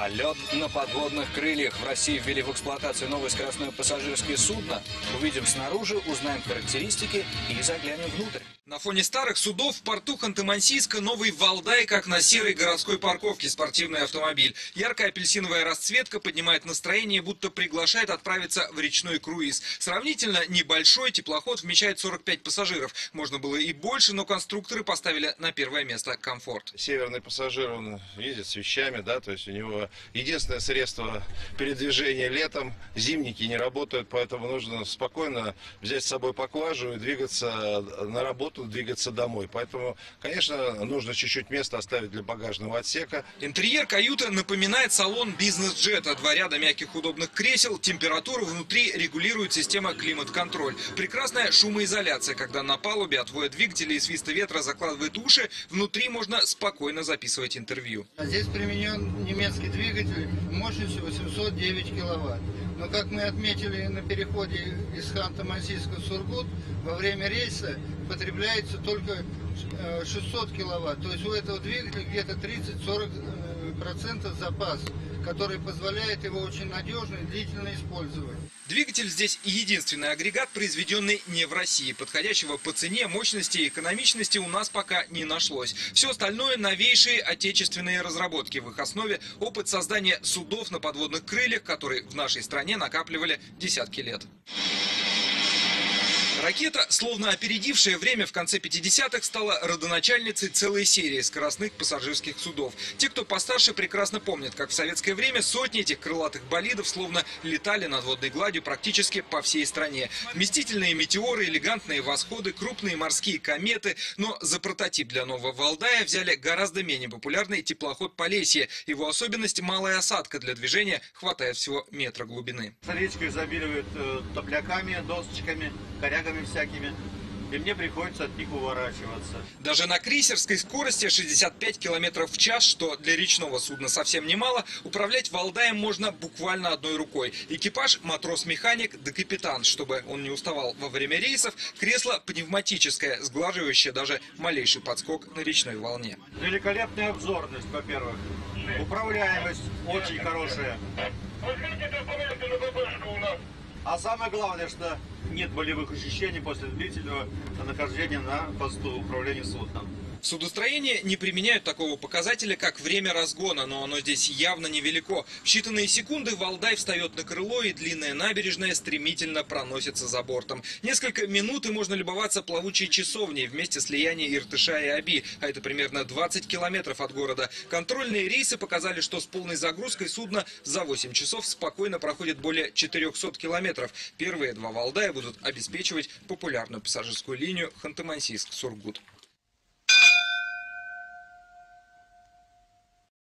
Полет на подводных крыльях. В России ввели в эксплуатацию новое скоростное пассажирское судно. Увидим снаружи, узнаем характеристики и заглянем внутрь. На фоне старых судов в порту Ханты-Мансийска новый Валдай, как на серой городской парковке спортивный автомобиль. Яркая апельсиновая расцветка поднимает настроение, будто приглашает отправиться в речной круиз. Сравнительно небольшой теплоход вмещает 45 пассажиров. Можно было и больше, но конструкторы поставили на первое место комфорт. Северный пассажир, он ездит с вещами, да, то есть у него единственное средство передвижения летом, зимники не работают, поэтому нужно спокойно взять с собой поклажу и двигаться на работу, двигаться домой. Поэтому, конечно, нужно чуть-чуть места оставить для багажного отсека. Интерьер каюты напоминает салон бизнес-джета. Два ряда мягких удобных кресел, температуру внутри регулирует система климат-контроль. Прекрасная шумоизоляция, когда на палубе от воя двигателя и свиста ветра закладывает уши, внутри можно спокойно записывать интервью. А Здесь применен немецкий двигатель мощностью 809 киловатт. Но как мы отметили на переходе из Ханты-Мансийска в Сургут, во время рейса потребляется только э, 600 киловатт. То есть у этого двигателя где-то 30-40% запас, который позволяет его очень надежно и длительно использовать. Двигатель здесь единственный агрегат, произведенный не в России. Подходящего по цене, мощности и экономичности у нас пока не нашлось. Все остальное новейшие отечественные разработки. В их основе опыт создания судов на подводных крыльях, которые в нашей стране накапливали десятки лет. Ракета, словно опередившая время в конце 50-х, стала родоначальницей целой серии скоростных пассажирских судов. Те, кто постарше, прекрасно помнят, как в советское время сотни этих крылатых болидов словно летали над водной гладью практически по всей стране. Вместительные метеоры, элегантные восходы, крупные морские кометы. Но за прототип для нового Валдая взяли гораздо менее популярный теплоход Полесье. Его особенность – малая осадка для движения хватает всего метра глубины. Речка изобилует э, топляками, досочками, корягами всякими. И мне приходится от них уворачиваться. Даже на крейсерской скорости 65 км в час, что для речного судна совсем немало, управлять Валдаем можно буквально одной рукой. Экипаж – матрос-механик да капитан. Чтобы он не уставал во время рейсов, кресло пневматическое, сглаживающее даже малейший подскок на речной волне. Великолепная обзорность, во-первых. Управляемость очень хорошая. Самое главное, что нет болевых ощущений после длительного нахождения на посту управления судном. В не применяют такого показателя, как время разгона, но оно здесь явно невелико. В считанные секунды Валдай встает на крыло, и длинная набережная стремительно проносится за бортом. Несколько минут, и можно любоваться плавучей часовней вместе слияния Иртыша и Аби, а это примерно 20 километров от города. Контрольные рейсы показали, что с полной загрузкой судно за 8 часов спокойно проходит более 400 километров. Первые два Валдая будут обеспечивать популярную пассажирскую линию Ханты-Мансийск-Сургут.